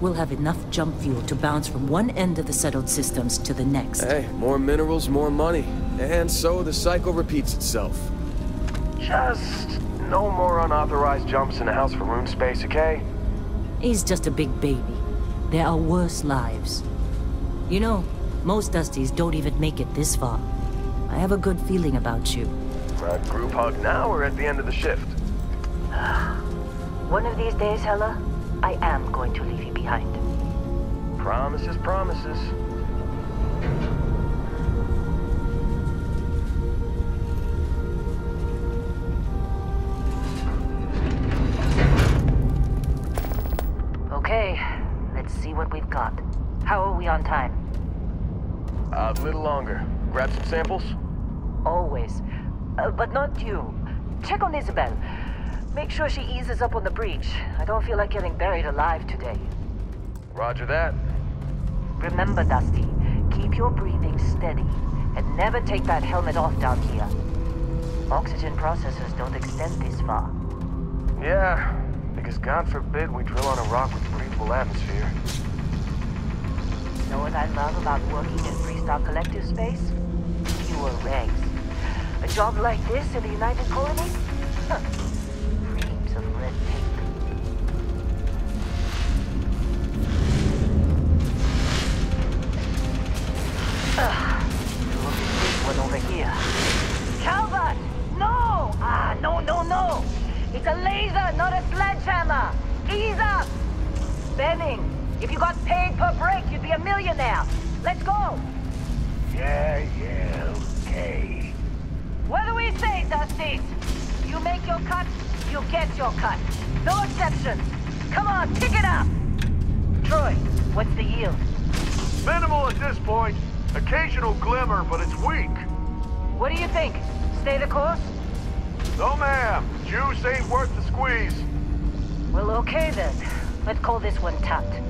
we'll have enough jump fuel to bounce from one end of the settled systems to the next. Hey, more minerals, more money. And so the cycle repeats itself. Just no more unauthorized jumps in the house for room space, okay? He's just a big baby. There are worse lives. You know, most Dusties don't even make it this far. I have a good feeling about you. Uh, group hug now or at the end of the shift? One of these days, Heller, I am going to leave you behind. Promises, promises. Okay, let's see what we've got. How are we on time? Uh, a little longer. Grab some samples? Always. Uh, but not you. Check on Isabel. Make sure she eases up on the breach. I don't feel like getting buried alive today. Roger that. Remember, Dusty, keep your breathing steady and never take that helmet off down here. Oxygen processors don't extend this far. Yeah, because God forbid we drill on a rock with breathable atmosphere. Know what I love about working in Freestar Collective space? Fewer regs. A job like this in the United Colonies? Huh. Reams of red tape. One over here. Calvert! No! Ah, no, no, no! It's a laser, not a sledgehammer! Ease up! Benning, if you got paid per break, you'd be a millionaire. Let's go! Yeah, yeah, okay. What do we say, Dusty? You make your cut, you get your cut. No exceptions. Come on, pick it up! Troy, what's the yield? Minimal at this point. Occasional glimmer, but it's weak. What do you think? Stay the course? No, ma'am. Juice ain't worth the squeeze. Well, okay then. Let's call this one tapped.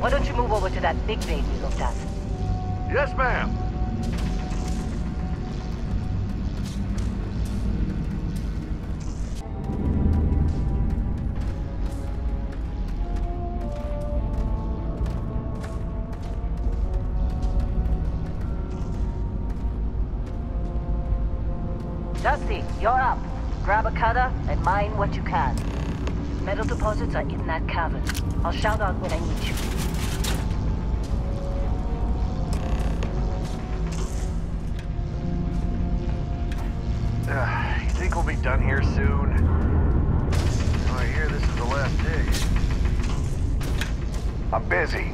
Why don't you move over to that big baby we looked at? Yes, ma'am. Mine what you can. Metal deposits are in that cavern. I'll shout out when I need you. Uh, you think we'll be done here soon? Oh, I hear this is the last dig. I'm busy.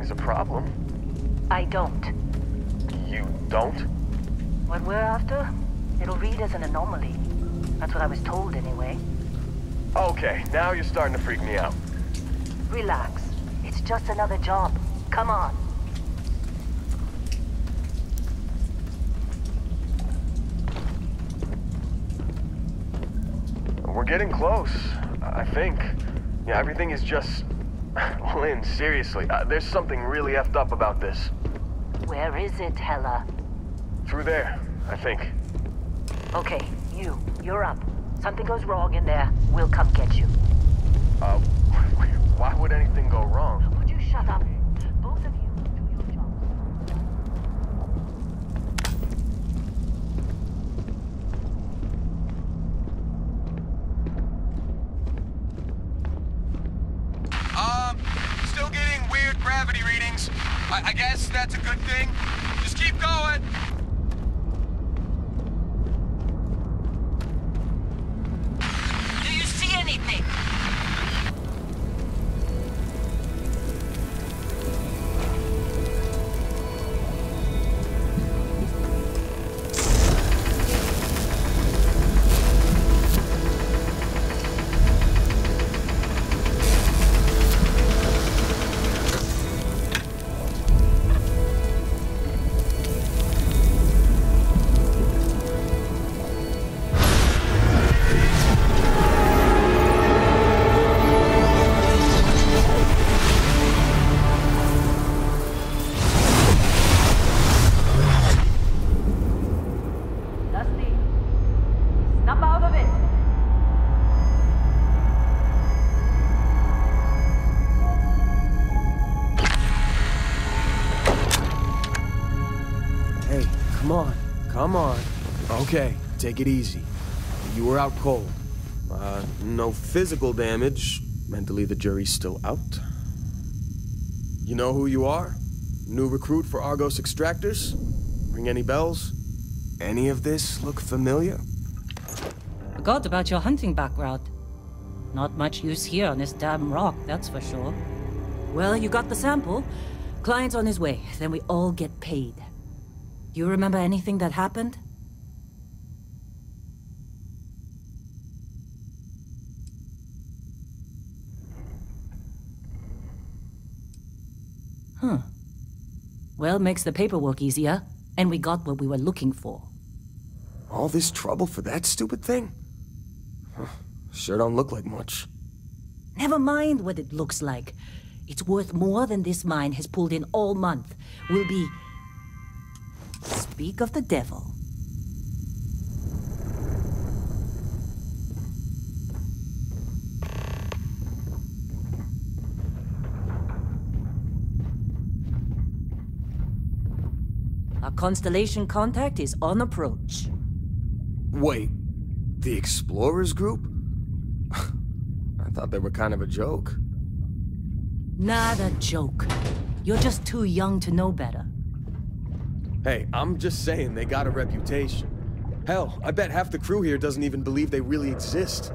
Readings a problem. I don't. You don't? What we're after? It'll read as an anomaly. That's what I was told anyway. Okay, now you're starting to freak me out. Relax. It's just another job. Come on. We're getting close, I think. Yeah, everything is just... Lin, seriously, uh, there's something really effed up about this. Where is it, Heller? Through there, I think. Okay, you. You're up. Something goes wrong in there, we'll come get you. Uh, why would anything go wrong? Would you shut up? Both of you do your jobs. Um, still getting weird gravity readings. I, I guess that's a good thing. Okay, take it easy. You were out cold. Uh, no physical damage. Mentally, the jury's still out. You know who you are? New recruit for Argos Extractors? Ring any bells? Any of this look familiar? Forgot about your hunting background. Not much use here on this damn rock, that's for sure. Well, you got the sample. Client's on his way, then we all get paid. You remember anything that happened? Huh. Well, makes the paperwork easier, and we got what we were looking for. All this trouble for that stupid thing? Huh, Sure don't look like much. Never mind what it looks like. It's worth more than this mine has pulled in all month. Will be. Speak of the devil. Constellation contact is on approach. Wait, the Explorers group? I thought they were kind of a joke. Not a joke. You're just too young to know better. Hey, I'm just saying they got a reputation. Hell, I bet half the crew here doesn't even believe they really exist.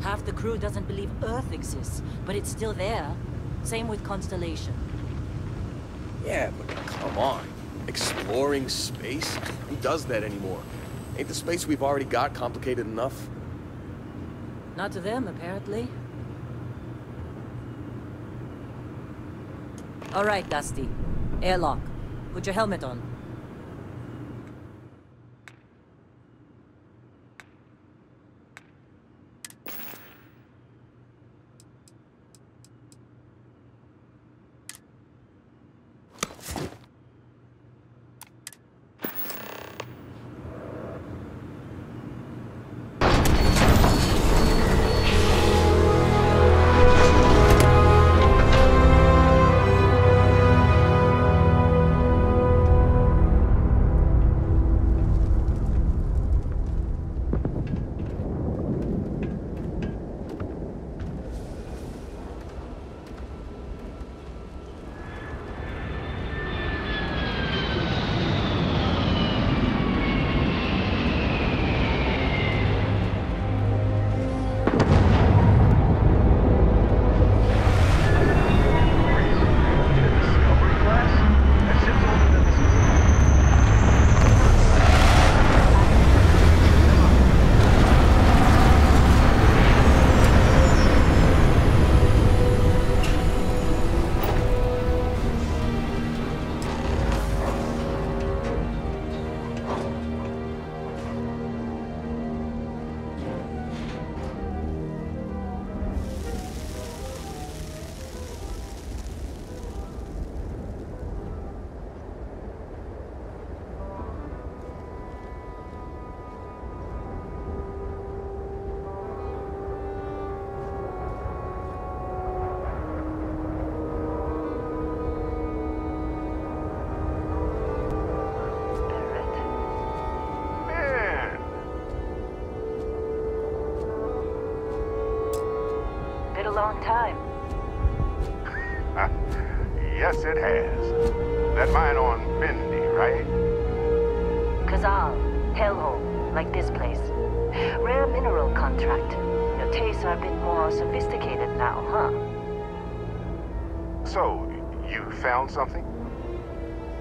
Half the crew doesn't believe Earth exists, but it's still there. Same with Constellation. Yeah, but come on. Exploring space? Who does that anymore? Ain't the space we've already got complicated enough? Not to them, apparently. All right, Dusty. Airlock. Put your helmet on. Long time. yes, it has. That mine on Bendy, right? Kazal, Hellhole, like this place. Rare mineral contract. Your tastes are a bit more sophisticated now, huh? So, you found something?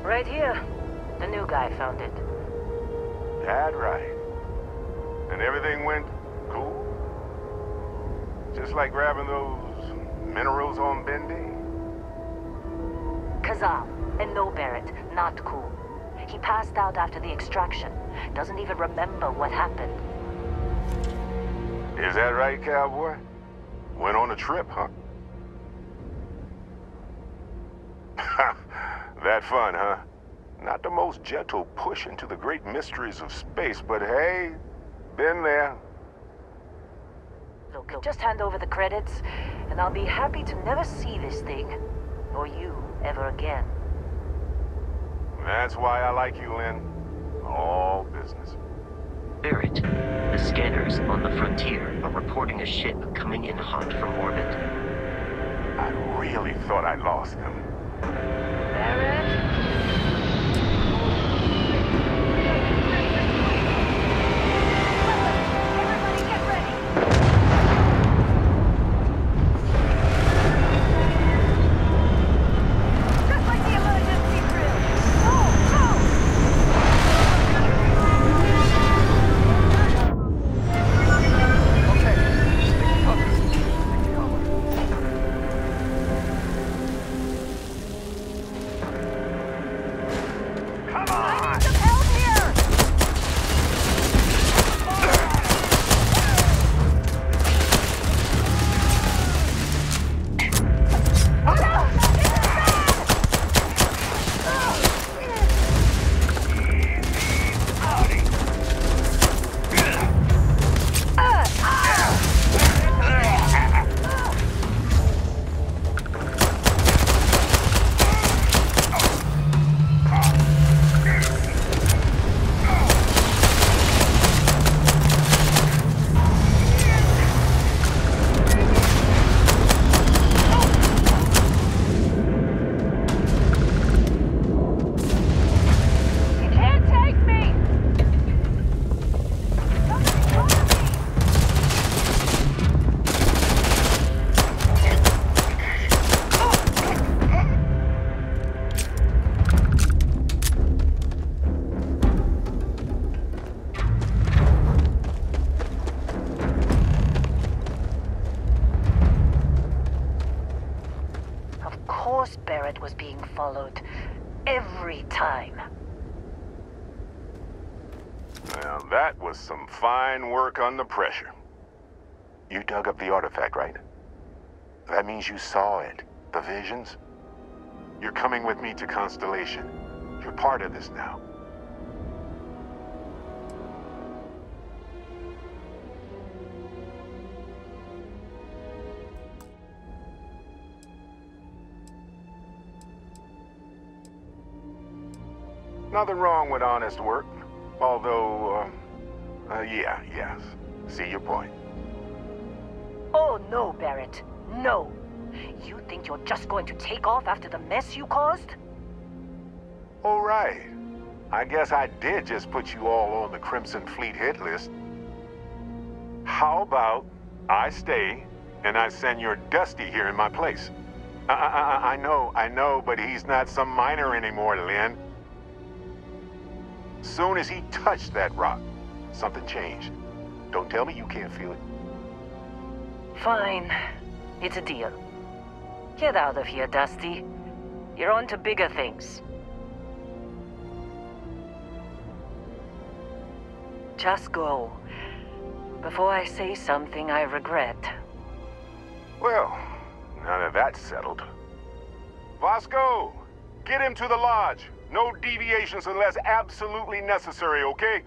Right here. The new guy found it. That right. And everything went cool? Just like grabbing those minerals on Bendy? Kazal, and no Barrett, not cool. He passed out after the extraction. Doesn't even remember what happened. Is that right, cowboy? Went on a trip, huh? that fun, huh? Not the most gentle push into the great mysteries of space, but hey, been there. Look, look, just hand over the credits, and I'll be happy to never see this thing, or you, ever again. That's why I like you, Lin. All business. Barrett, the scanners on the frontier are reporting a ship coming in hot from orbit. I really thought I lost them. Barrett? Under pressure. You dug up the artifact, right? That means you saw it. The visions? You're coming with me to Constellation. You're part of this now. Nothing wrong with honest work. Although, uh, uh, yeah, yes. See your point. Oh no, Barrett. No. You think you're just going to take off after the mess you caused? All right. I guess I did just put you all on the Crimson Fleet hit list. How about I stay and I send your Dusty here in my place? I, I, I- I know, I know, but he's not some miner anymore, Lin. Soon as he touched that rock, something changed. Don't tell me you can't feel it. Fine. It's a deal. Get out of here, Dusty. You're on to bigger things. Just go. Before I say something I regret. Well, now that that's settled. Vasco, get him to the lodge. No deviations unless absolutely necessary, okay?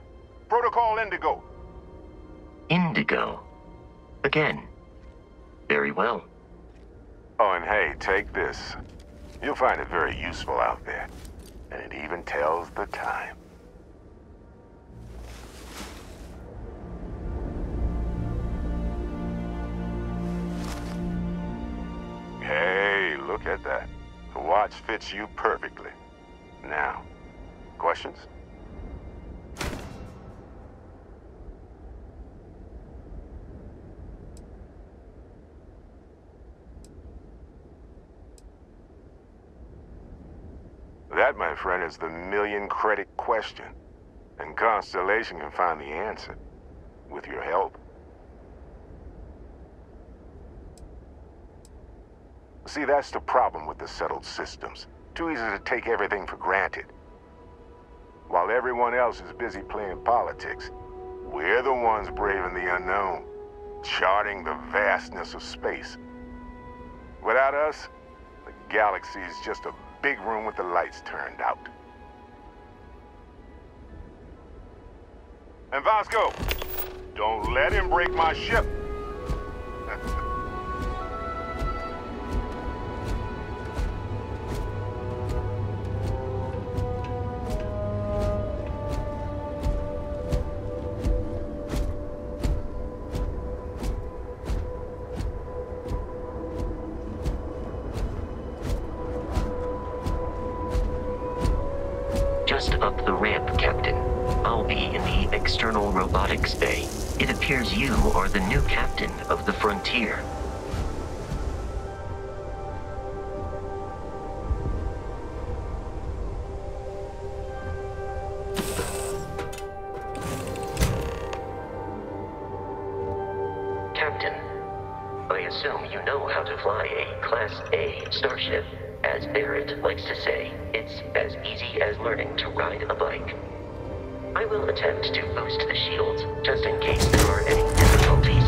Protocol Indigo. Indigo. Again. Very well. Oh, and hey, take this. You'll find it very useful out there. And it even tells the time. Hey, look at that. The watch fits you perfectly. Now, questions? That, my friend, is the million credit question. And Constellation can find the answer. With your help. See, that's the problem with the settled systems. Too easy to take everything for granted. While everyone else is busy playing politics, we're the ones braving the unknown, charting the vastness of space. Without us, the galaxy is just a big room with the lights turned out. And Vasco, don't let him break my ship. Attempt to boost the shields, just in case there are any difficulties.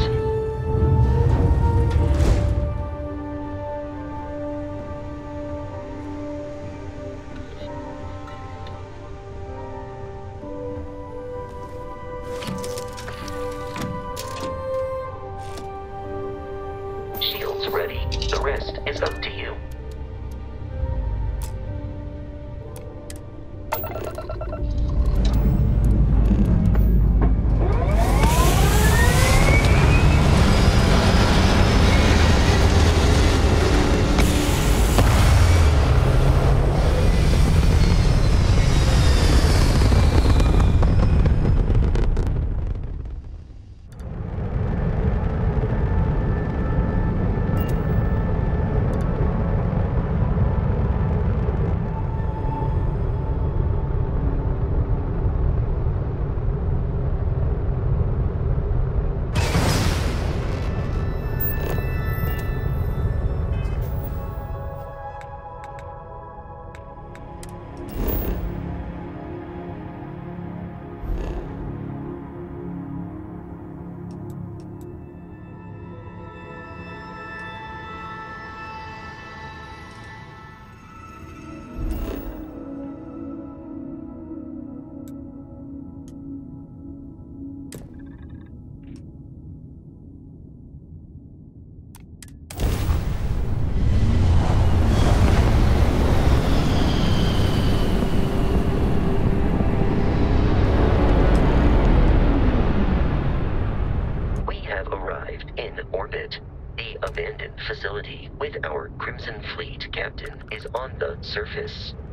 On the surface.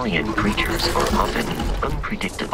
Alien creatures are often unpredictable.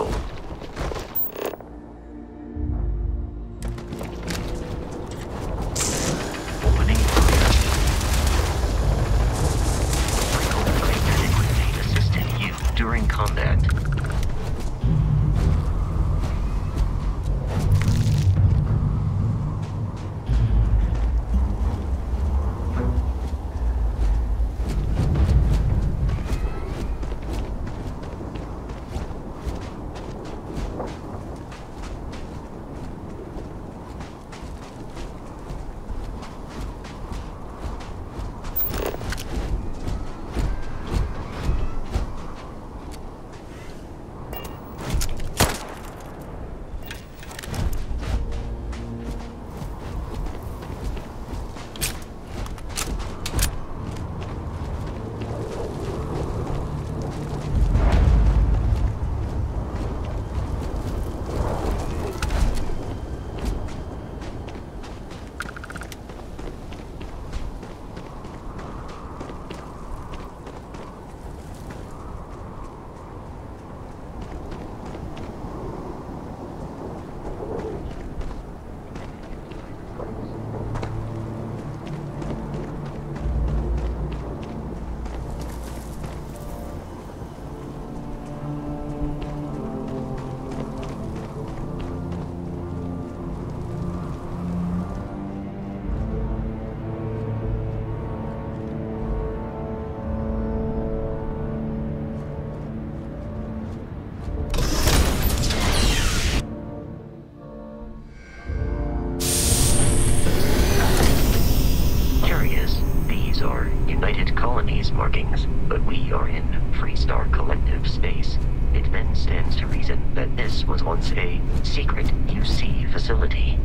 But we are in Freestar Collective space. It then stands to reason that this was once a secret UC facility.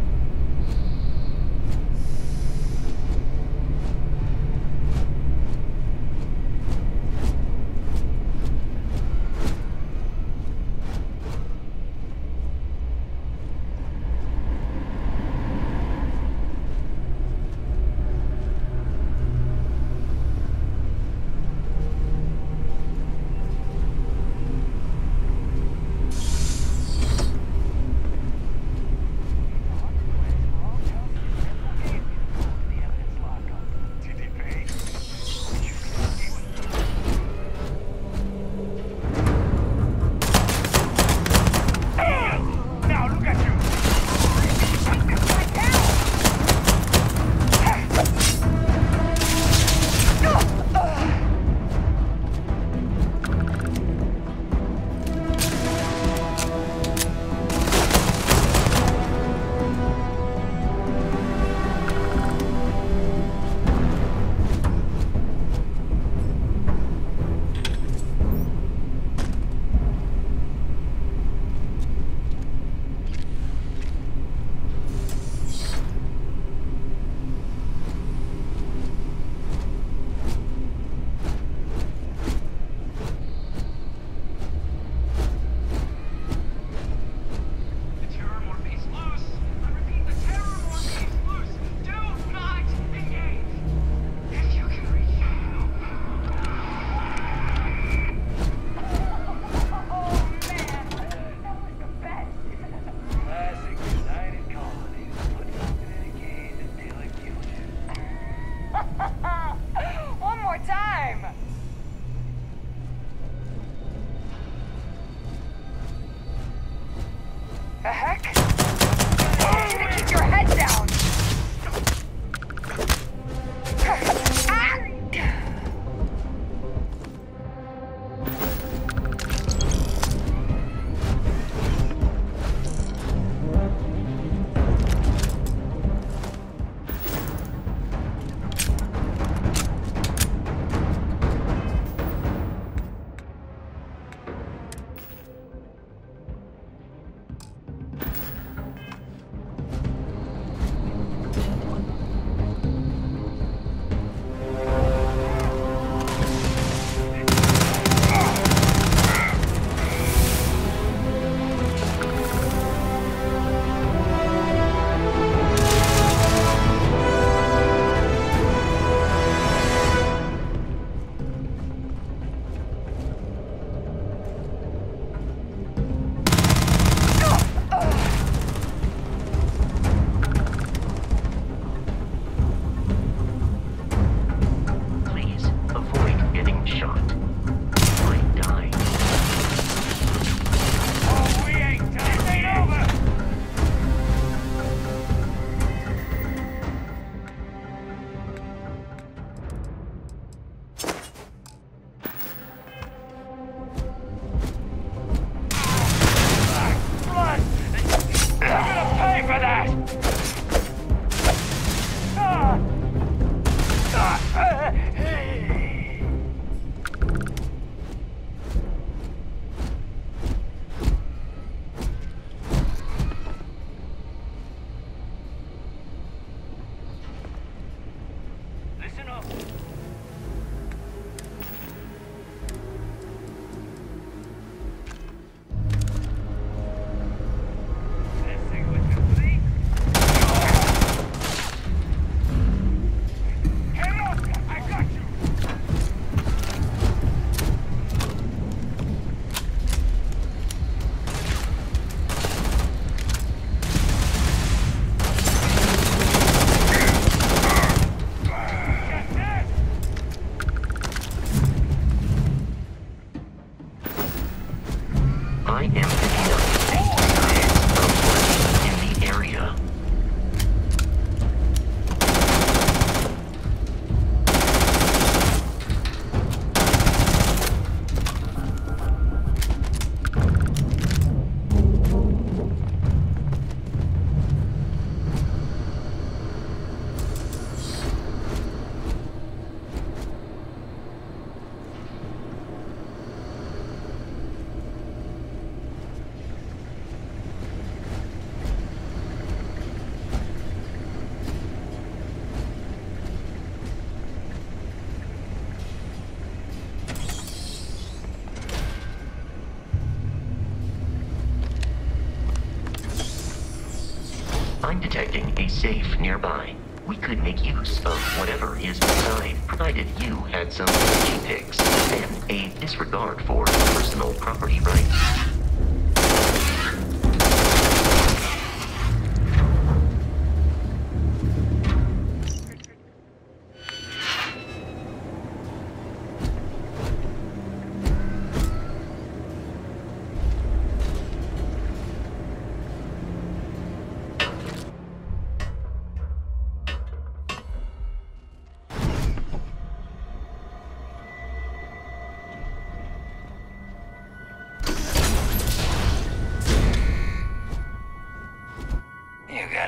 Safe nearby. We could make use of whatever is inside, provided you had some safety picks and a disregard for personal property rights.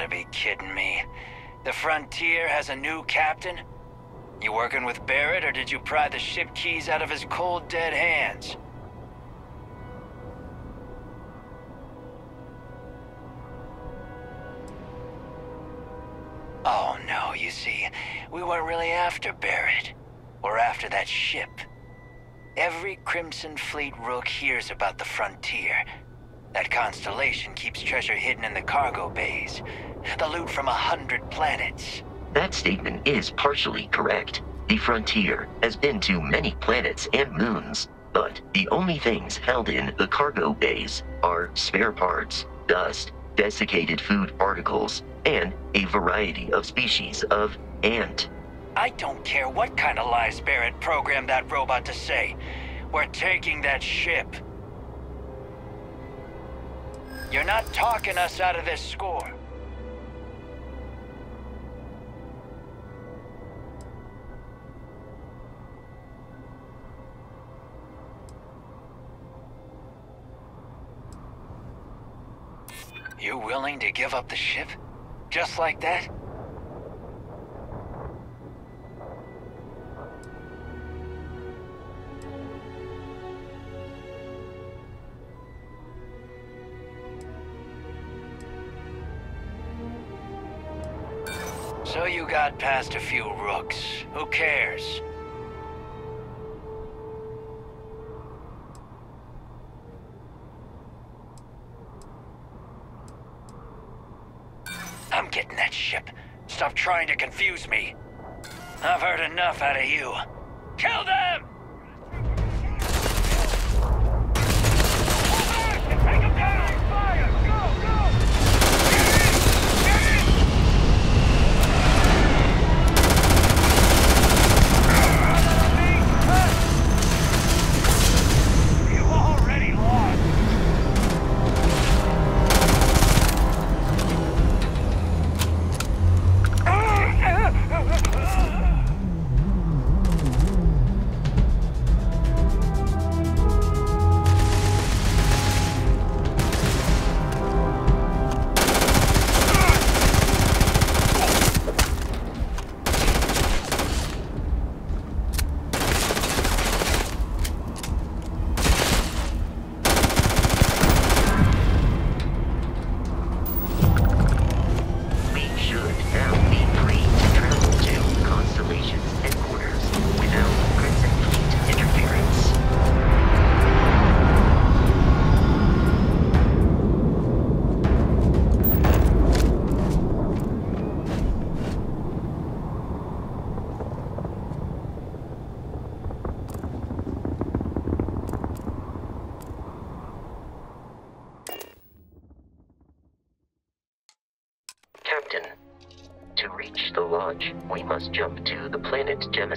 Gotta be kidding me. The Frontier has a new captain? You working with Barrett, or did you pry the ship keys out of his cold, dead hands? Oh, no, you see, we weren't really after Barrett. We're after that ship. Every Crimson Fleet rook hears about the Frontier. That constellation keeps treasure hidden in the cargo bays. The loot from a hundred planets. That statement is partially correct. The Frontier has been to many planets and moons, but the only things held in the cargo bays are spare parts, dust, desiccated food particles, and a variety of species of ant. I don't care what kind of lies Barrett programmed that robot to say. We're taking that ship. You're not talking us out of this score. You willing to give up the ship? Just like that? Got past a few rooks. Who cares? I'm getting that ship. Stop trying to confuse me. I've heard enough out of you. Kill them!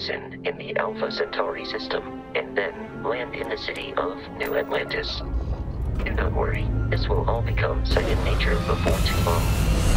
in the Alpha Centauri system, and then land in the city of New Atlantis. Do not worry, this will all become second nature before too long.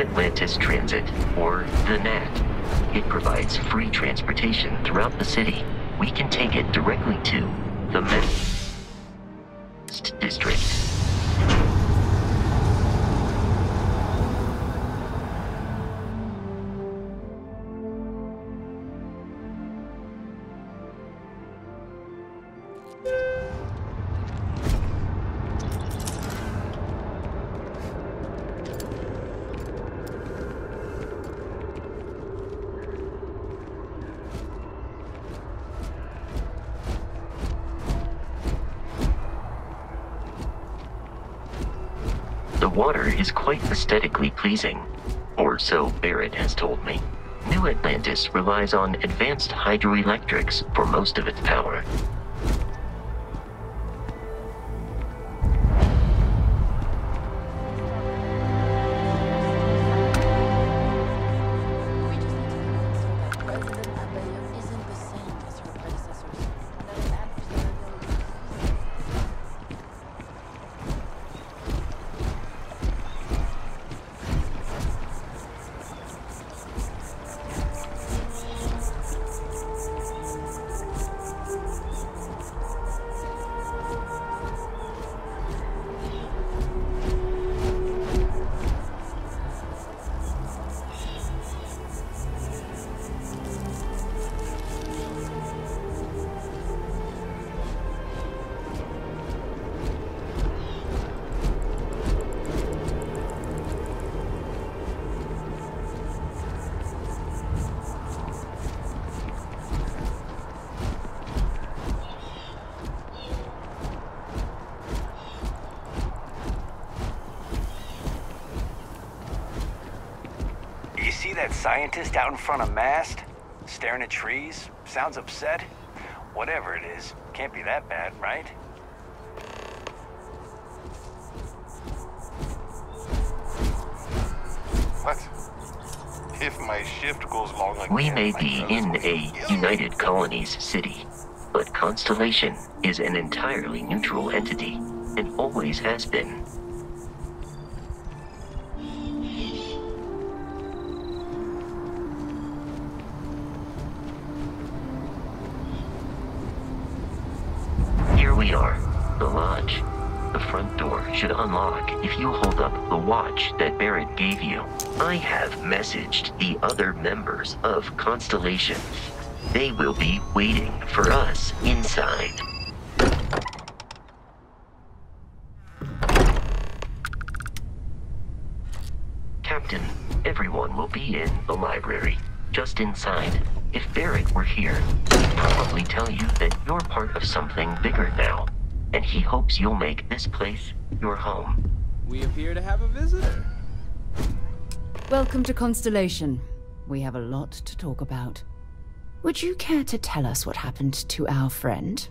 Atlantis Transit, or the NAT. It provides free transportation throughout the city. We can take it directly to the Met. Water is quite aesthetically pleasing. Or so Barrett has told me. New Atlantis relies on advanced hydroelectrics for most of its power. That scientist out in front of mast? Staring at trees? Sounds upset? Whatever it is, can't be that bad, right? What? If my shift goes long again, We may be in a. United Colonies city, but Constellation is an entirely neutral entity and always has been. I have messaged the other members of Constellation. They will be waiting for us inside. Captain, everyone will be in the library, just inside. If Barrett were here, he'd probably tell you that you're part of something bigger now, and he hopes you'll make this place your home. We appear to have a visitor. Welcome to Constellation. We have a lot to talk about. Would you care to tell us what happened to our friend?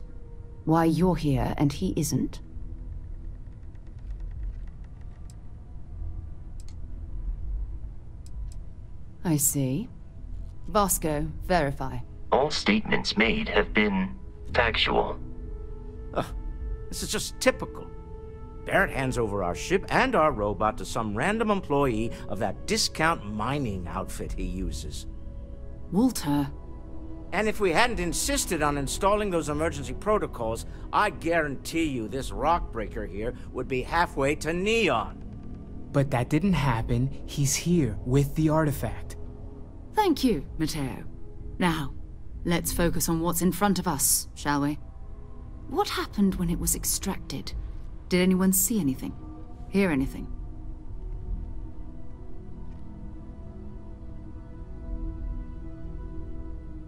Why you're here and he isn't? I see. Vasco, verify. All statements made have been factual. This is just typical. Barrett hands over our ship and our robot to some random employee of that discount mining outfit he uses. Walter. And if we hadn't insisted on installing those emergency protocols, I guarantee you this rock breaker here would be halfway to Neon. But that didn't happen. He's here with the artifact. Thank you, Matteo. Now, let's focus on what's in front of us, shall we? What happened when it was extracted? Did anyone see anything? Hear anything?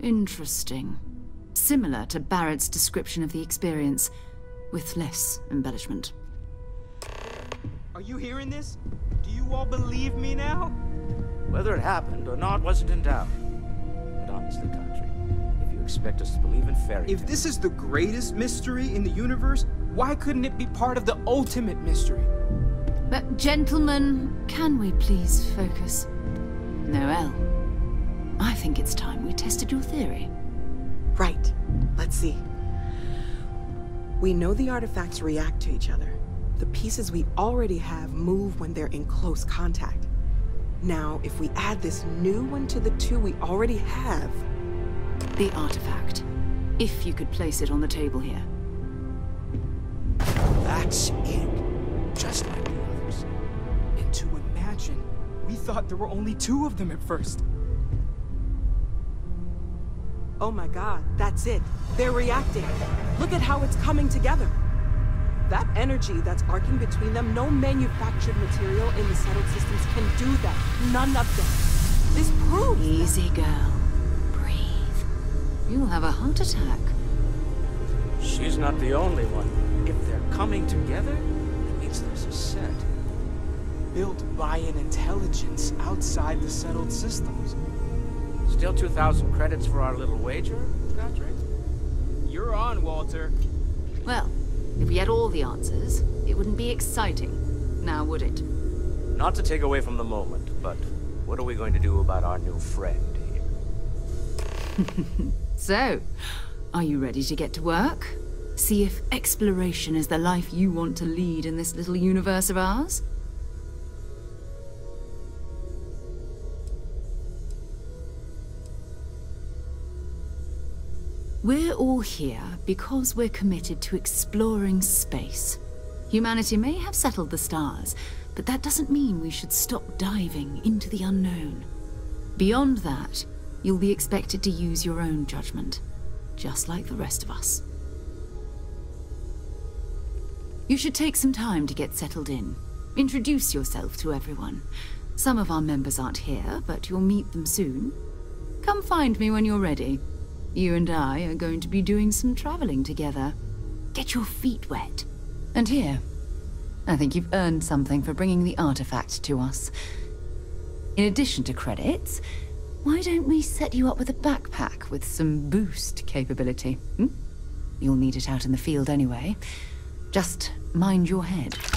Interesting. Similar to Barrett's description of the experience, with less embellishment. Are you hearing this? Do you all believe me now? Whether it happened or not wasn't in doubt. But honestly, Khatri, if you expect us to believe in fairy If this is the greatest mystery in the universe, why couldn't it be part of the ultimate mystery? But, gentlemen, can we please focus? Noel, I think it's time we tested your theory. Right. Let's see. We know the artifacts react to each other. The pieces we already have move when they're in close contact. Now, if we add this new one to the two we already have... The artifact. If you could place it on the table here. That's it. Just like the others. And to imagine, we thought there were only two of them at first. Oh my god, that's it. They're reacting. Look at how it's coming together. That energy that's arcing between them, no manufactured material in the settled systems can do that. None of them. This proves Easy, girl. Breathe. You'll have a heart attack. She's not the only one. If they're coming together, it means there's a set. built by an intelligence outside the settled systems. Still 2,000 credits for our little wager, Patrick? You're on, Walter. Well, if we had all the answers, it wouldn't be exciting. Now, would it? Not to take away from the moment, but what are we going to do about our new friend here? So, are you ready to get to work? See if exploration is the life you want to lead in this little universe of ours? We're all here because we're committed to exploring space. Humanity may have settled the stars, but that doesn't mean we should stop diving into the unknown. Beyond that, you'll be expected to use your own judgment, just like the rest of us. You should take some time to get settled in. Introduce yourself to everyone. Some of our members aren't here, but you'll meet them soon. Come find me when you're ready. You and I are going to be doing some traveling together. Get your feet wet. And here, I think you've earned something for bringing the artifact to us. In addition to credits, why don't we set you up with a backpack with some boost capability? Hmm? You'll need it out in the field anyway. Just mind your head.